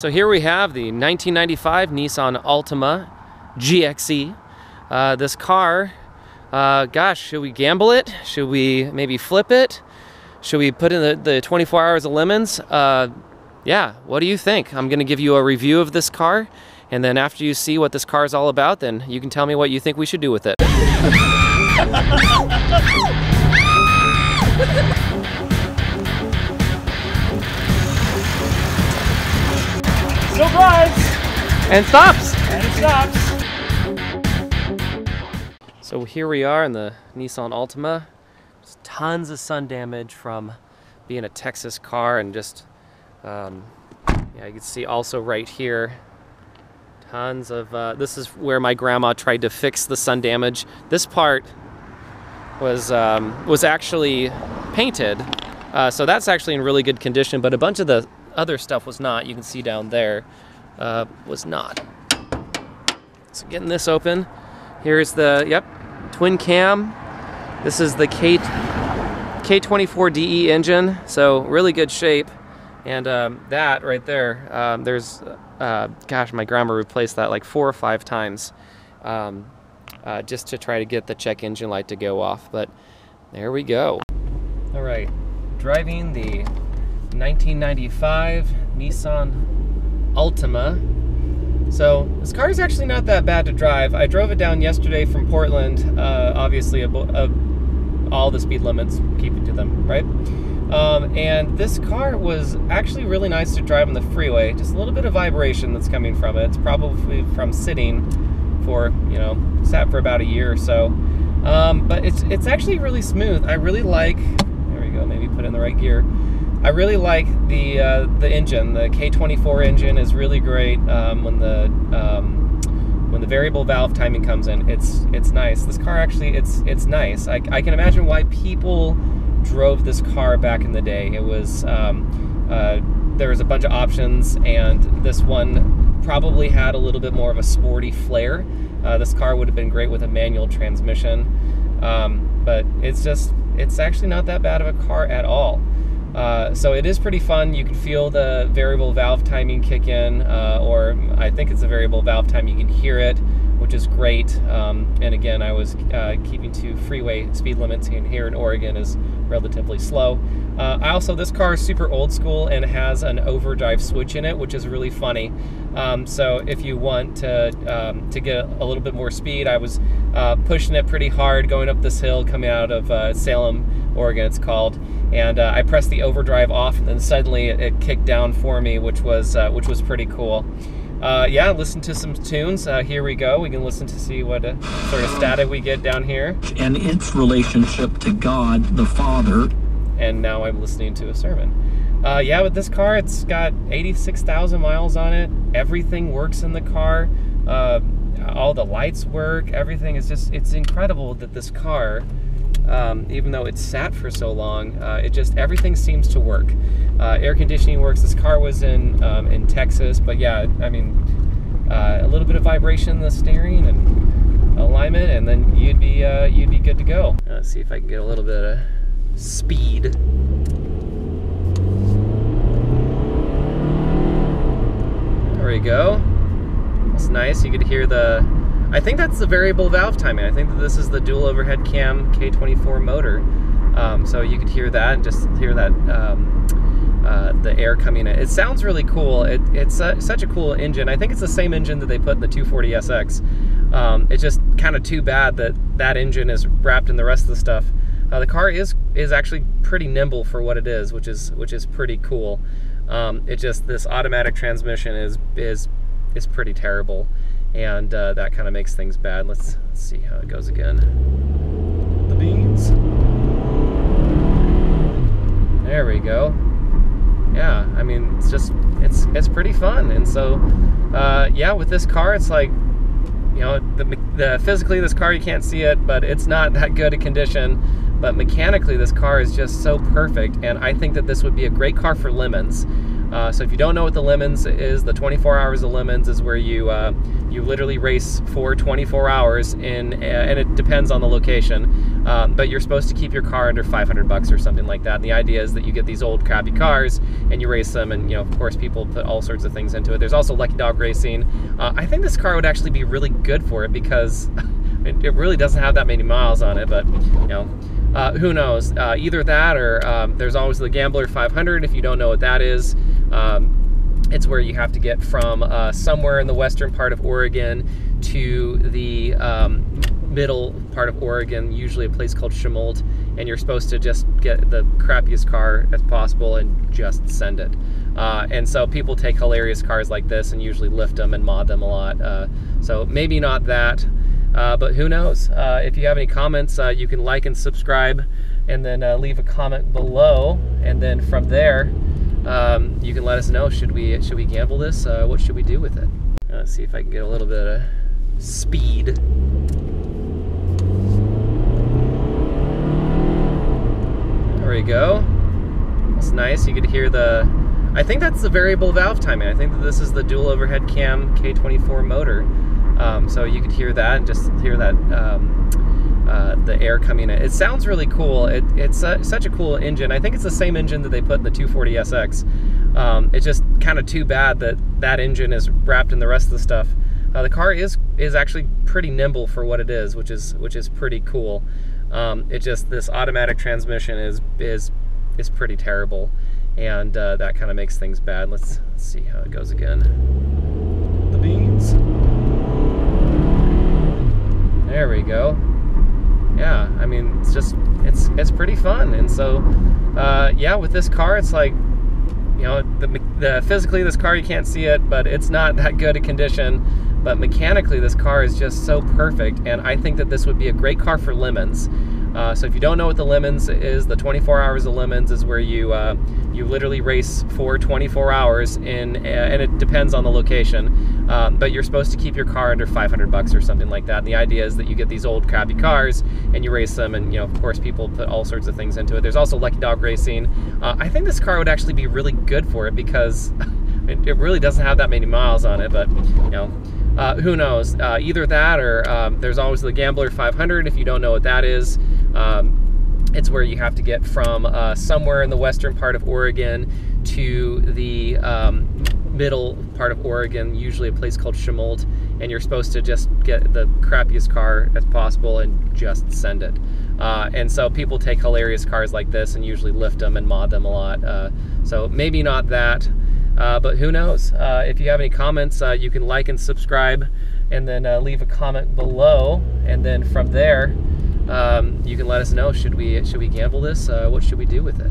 So here we have the 1995 Nissan Altima GXE. Uh, this car, uh, gosh, should we gamble it? Should we maybe flip it? Should we put in the, the 24 hours of lemons? Uh, yeah, what do you think? I'm going to give you a review of this car, and then after you see what this car is all about, then you can tell me what you think we should do with it. Still drives, And stops! and it stops. So here we are in the Nissan Altima. Just tons of sun damage from being a Texas car and just, um, yeah, you can see also right here, tons of, uh, this is where my grandma tried to fix the sun damage. This part was, um, was actually painted. Uh, so that's actually in really good condition, but a bunch of the other stuff was not. You can see down there uh, was not. So getting this open. Here's the, yep, twin cam. This is the K, K24DE E engine, so really good shape. And um, that right there, um, there's, uh, gosh, my grandma replaced that like four or five times um, uh, just to try to get the check engine light to go off. But there we go. All right, driving the 1995 Nissan Altima. So this car is actually not that bad to drive. I drove it down yesterday from Portland. Uh, obviously, abo- all the speed limits, keep it to them, right? Um, and this car was actually really nice to drive on the freeway. Just a little bit of vibration that's coming from it. It's probably from sitting for you know sat for about a year or so. Um, but it's it's actually really smooth. I really like. There we go. Maybe put in the right gear. I really like the uh, the engine. The K24 engine is really great. Um, when the um, when the variable valve timing comes in, it's it's nice. This car actually it's it's nice. I, I can imagine why people drove this car back in the day. It was um, uh, there was a bunch of options, and this one probably had a little bit more of a sporty flair. Uh, this car would have been great with a manual transmission, um, but it's just it's actually not that bad of a car at all. Uh, so it is pretty fun. You can feel the variable valve timing kick in, uh, or I think it's a variable valve time. You can hear it, which is great. Um, and again, I was uh, keeping to freeway speed limits and here in Oregon is relatively slow. Uh, I also, this car is super old school and has an overdrive switch in it, which is really funny. Um, so if you want to um, to get a little bit more speed, I was uh, pushing it pretty hard going up this hill coming out of Salem, Oregon. It's called, and uh, I pressed the overdrive off, and then suddenly it, it kicked down for me, which was uh, which was pretty cool. Uh, yeah, listen to some tunes. Uh, here we go. We can listen to see what uh, sort of static we get down here. and its relationship to God the Father. and now I'm listening to a sermon. Uh, yeah, with this car, it's got 86,000 miles on it. Everything works in the car. Uh, all the lights work. Everything is just, it's incredible that this car, um, even though it's sat for so long, uh, it just, everything seems to work. Uh, air conditioning works. This car was in, um, in Texas, but yeah, I mean, uh, a little bit of vibration in the steering and alignment, and then you'd be, uh, you'd be good to go. Let's see if I can get a little bit of speed. There we go. That's nice. You could hear the. I think that's the variable valve timing. I think that this is the dual overhead cam K24 motor. Um, so you could hear that and just hear that um, uh, the air coming in. It sounds really cool. It, it's a, such a cool engine. I think it's the same engine that they put in the 240SX. Um, it's just kind of too bad that that engine is wrapped in the rest of the stuff. Uh, the car is is actually pretty nimble for what it is, which is which is pretty cool. Um, it just this automatic transmission is is is pretty terrible, and uh, that kind of makes things bad. Let's, let's see how it goes again. The beans. There we go. Yeah, I mean it's just it's it's pretty fun, and so uh, yeah, with this car, it's like you know the, the physically this car you can't see it, but it's not that good a condition but mechanically this car is just so perfect and i think that this would be a great car for lemons uh, so if you don't know what the lemons is the 24 hours of lemons is where you uh, you literally race for 24 hours in uh, and it depends on the location Um, but you're supposed to keep your car under 500 bucks or something like that. And the idea is that you get these old crappy cars and you race them, and you know, of course, people put all sorts of things into it. There's also Lucky Dog Racing. Uh, I think this car would actually be really good for it because it, it really doesn't have that many miles on it, but you know. Uh, who knows? Uh, either that or um, there's always the Gambler 500 if you don't know what that is. Um, it's where you have to get from uh, somewhere in the western part of Oregon to the um, middle part of Oregon, usually a place called Chemult, and you're supposed to just get the crappiest car as possible and just send it. Uh, and so people take hilarious cars like this and usually lift them and mod them a lot. Uh, so maybe not that. Uh, but who knows? Uh, if you have any comments, uh, you can like and subscribe and then uh, leave a comment below. And then from there, um, you can let us know, should we, should we gamble this? Uh, what should we do with it? Let's see if I can get a little bit of speed. There we go. That's nice. You could hear the, I think that's the variable valve timing. I think that this is the dual overhead cam K24 motor. Um, so you could hear that and just hear that um, uh, the air coming in. It sounds really cool. It, it's a, such a cool engine. I think it's the same engine that they put in the 240SX. Um, it's just kind of too bad that that engine is wrapped in the rest of the stuff. Uh, the car is is actually pretty nimble for what it is, which is which is pretty cool. Um, it just this automatic transmission is is is pretty terrible, and uh, that kind of makes things bad. Let's, let's see how it goes again. The beans. There we go. I mean, it's just it's it's pretty fun, and so uh, yeah, with this car, it's like you know, the, the physically this car you can't see it, but it's not that good a condition. But mechanically, this car is just so perfect, and I think that this would be a great car for Lemons. Uh, so if you don't know what the Lemons is, the 24 Hours of Lemons is where you uh, you literally race for 24 hours in, uh, and it depends on the location. Um, but you're supposed to keep your car under 500 bucks or something like that. And the idea is that you get these old crappy cars and you race them, and you know, of course, people put all sorts of things into it. There's also Lucky Dog Racing. Uh, I think this car would actually be really good for it because it, it really doesn't have that many miles on it, but you know. Uh, who knows? Uh, either that or um, there's always the Gambler 500 if you don't know what that is. Um, it's where you have to get from uh, somewhere in the western part of Oregon to the um, middle part of Oregon, usually a place called Chemult, and you're supposed to just get the crappiest car as possible and just send it. Uh, and so people take hilarious cars like this and usually lift them and mod them a lot. Uh, so maybe not that. Uh, but who knows? Uh, if you have any comments, uh, you can like and subscribe and then uh, leave a comment below. And then from there, um, you can let us know, should we, should we gamble this? What should we do with it?